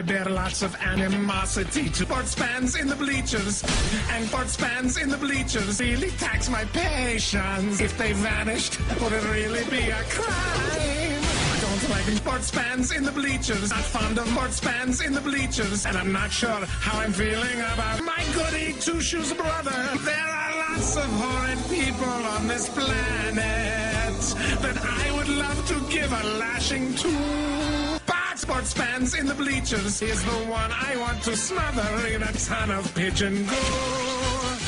I bear lots of animosity to sports fans in the bleachers. And sports fans in the bleachers really tax my patience. If they vanished, would it really be a crime? I don't like sports fans in the bleachers. Not fond of sports fans in the bleachers. And I'm not sure how I'm feeling about my goody two shoes brother. There are lots of horrid people on this planet that I would love to give a lashing to. Sports fans in the bleachers is the one I want to smother in a ton of pigeon goo.